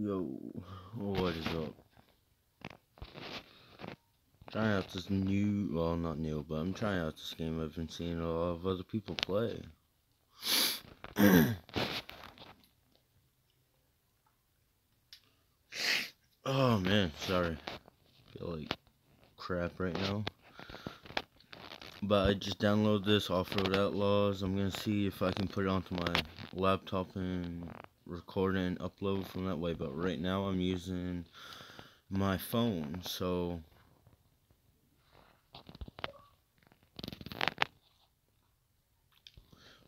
Yo, what is up? Trying out this new, well, not new, but I'm trying out this game I've been seeing a lot of other people play. oh man, sorry. feel like crap right now. But I just downloaded this Off-Road Outlaws. I'm gonna see if I can put it onto my laptop and record and upload from that way. But right now I'm using my phone, so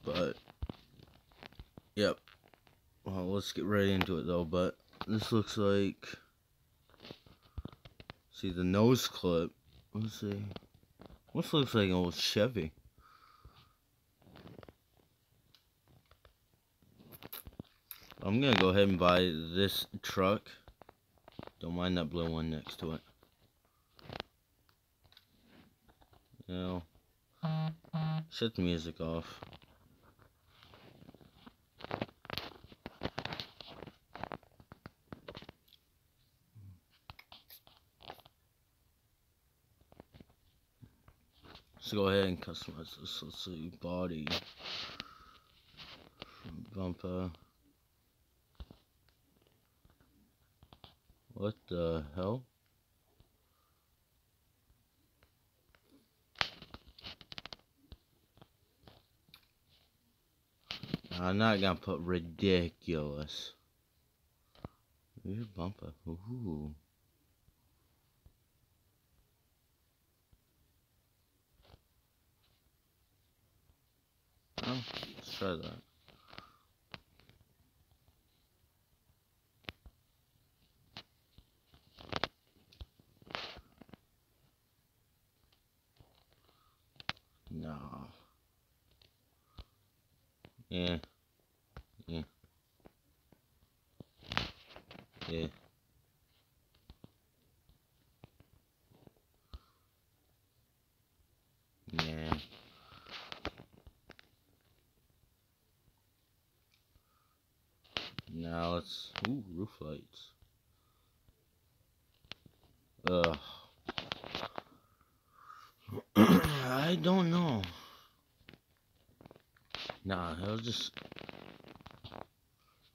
but yep. Well, let's get right into it though. But this looks like see the nose clip. Let's see. This looks like an old Chevy. I'm gonna go ahead and buy this truck. Don't mind that blue one next to it. You know, shut the music off. Let's go ahead and customize this. Let's see, body, bumper. What the hell? I'm not gonna put ridiculous. Rear bumper. Ooh. Oh, let's try that. No. Yeah. Yeah. Yeah. Yeah. Now let's ooh roof lights. Ugh. I don't know. Nah, it'll just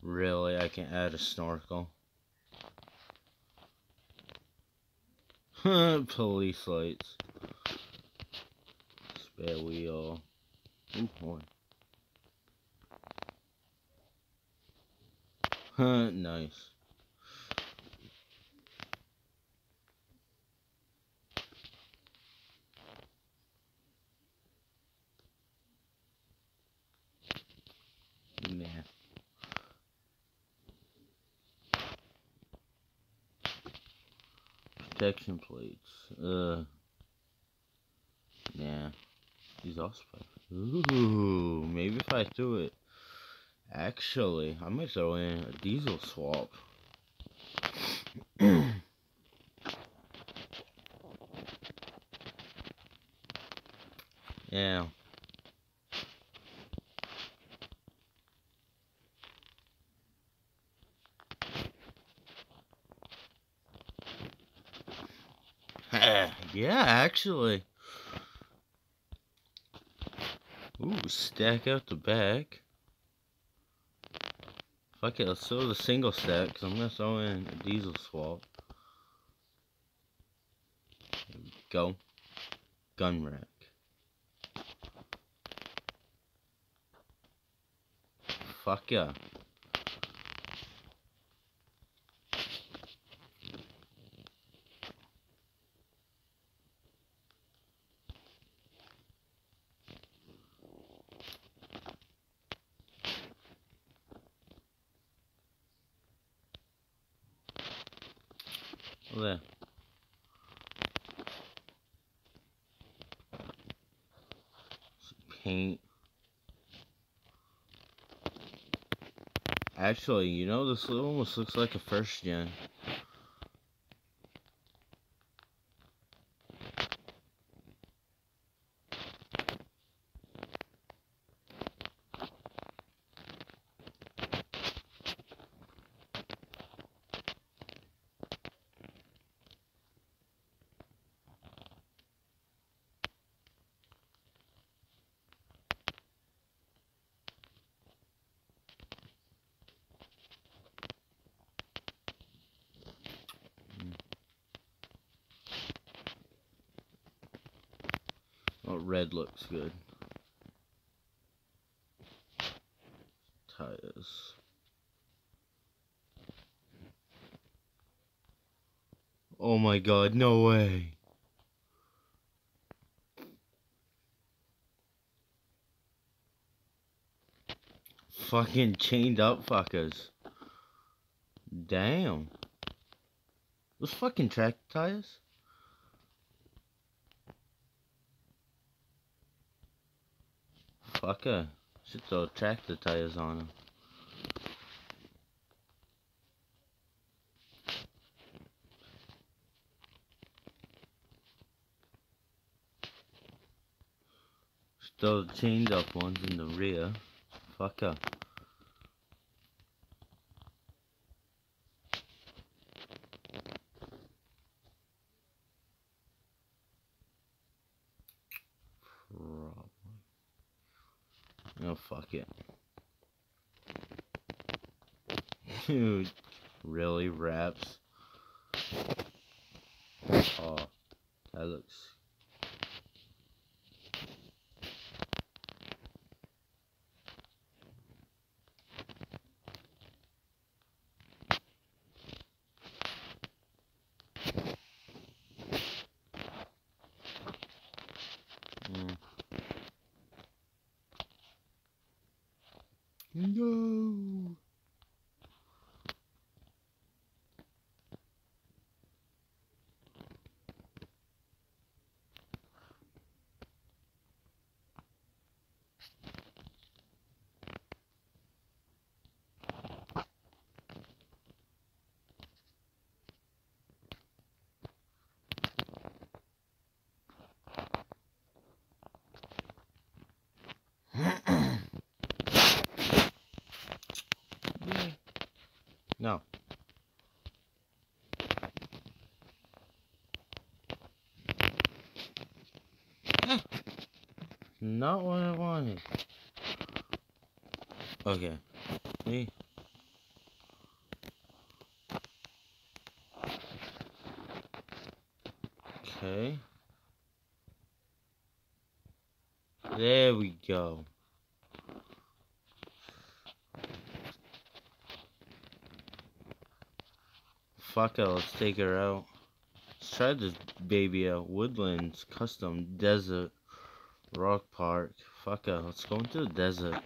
really I can add a snorkel. Huh, police lights. Spare wheel. Ooh, horn. nice. Yeah. Protection plates. Uh. Yeah. These also. Ooh, maybe if I do it Actually, I might throw in a diesel swap. yeah. yeah, actually. Ooh, stack out the back. Fuck it, let's throw the single stack, because I'm going to throw in a diesel swap. Go. Gun rack. Fuck yeah. There. Paint. Actually, you know, this almost looks like a first gen. red looks good. Tires. Oh my god, no way. Fucking chained up fuckers. Damn. Those fucking track tires? Fucker. Should throw tractor tires on them. Still chained up ones in the rear. Fucker. Oh, fuck it. Dude, really wraps? Oh, that looks No. No. Not what I wanted. Okay. See? Okay. There we go. Fuck it, let's take her out. Let's try this baby out. Woodlands, custom, desert, rock park. Fuck it, let's go into the desert.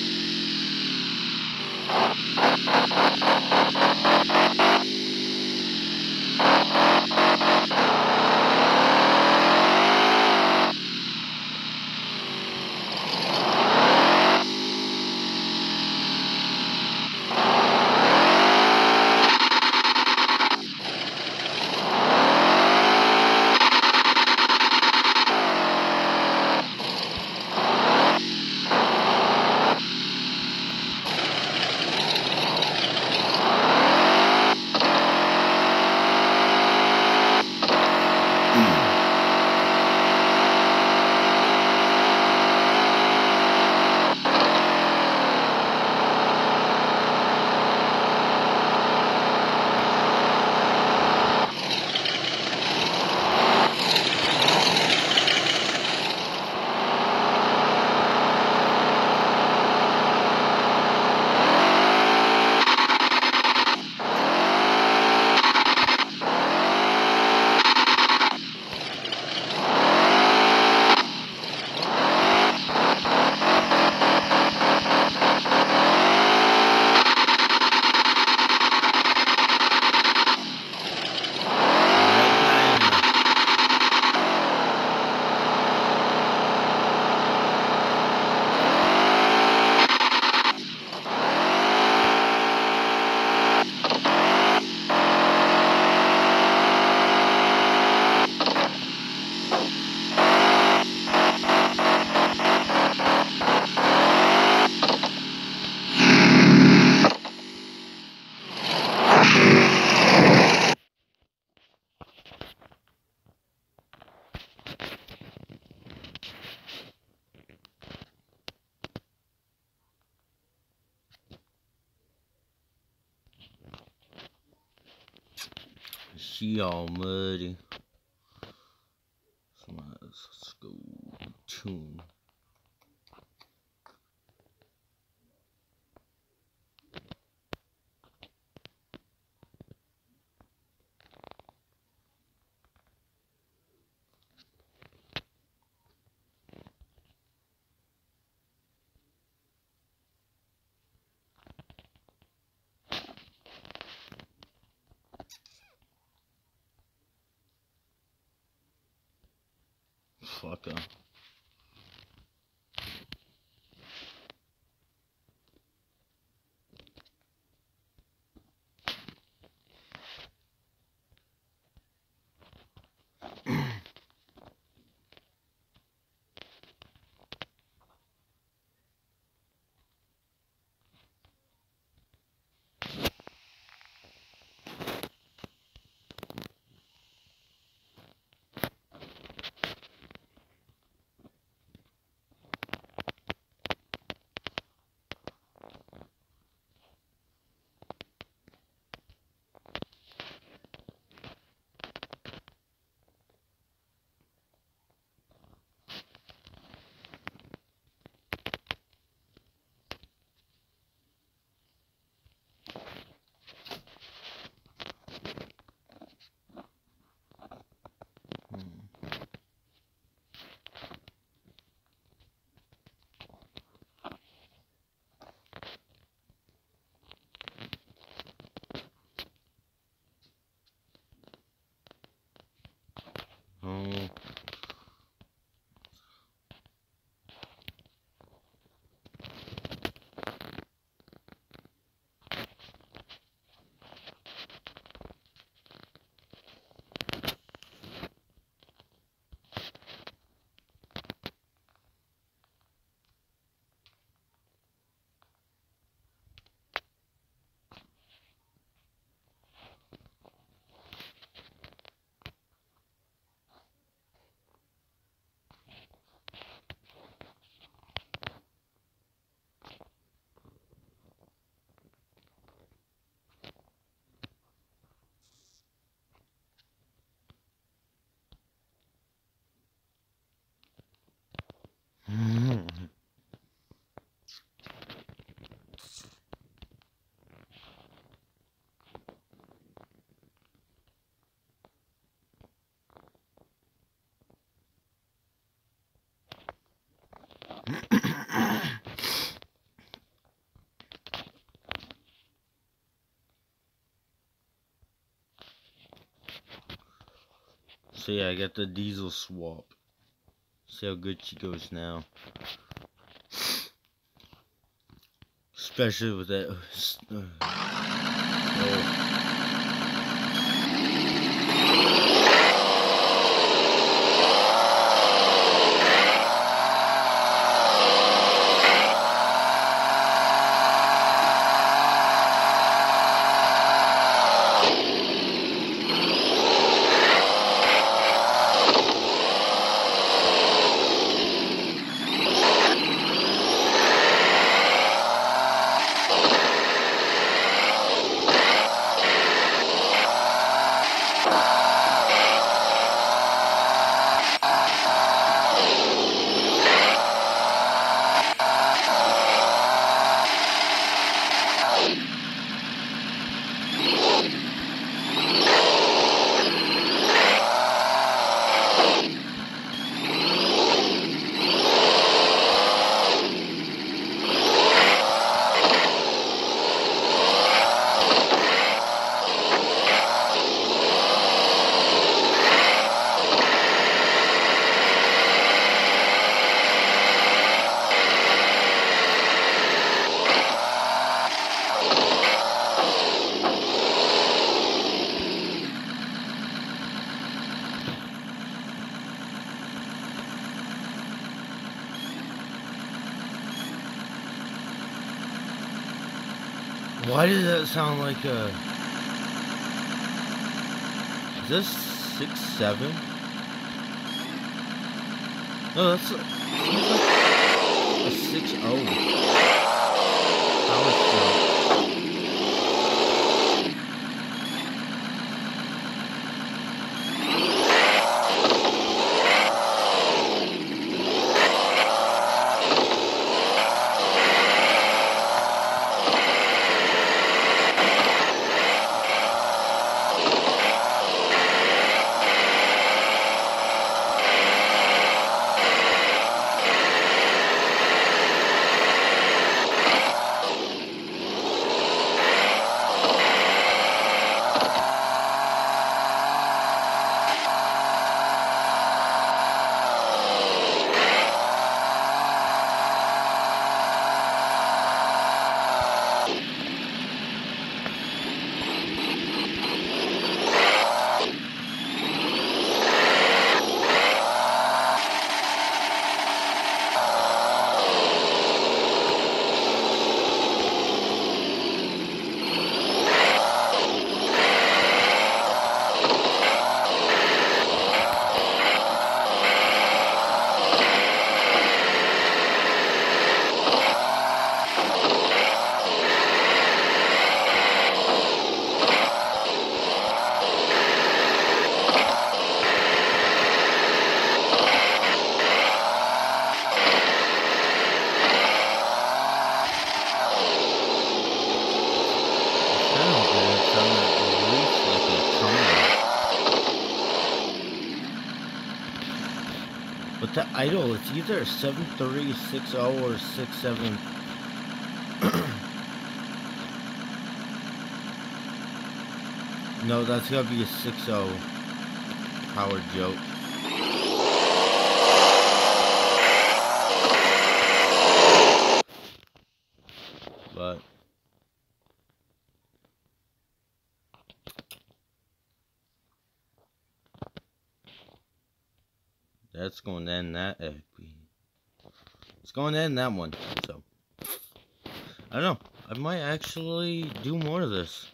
you. She all muddy. Let's go tune. Fucker. So yeah, I got the diesel swap. See how good she goes now. Especially with that. Uh, oh. Why does that sound like a... Is this 6, 7? Oh, that's... A, that's a 6, 0. It's either a 7.3, 6.0, or 6.7. no, that's gotta be a 6.0 powered joke. But that's going to end that. It's going to end that one. So I don't know. I might actually do more of this.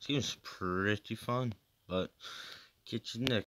Seems pretty fun. But catch you next.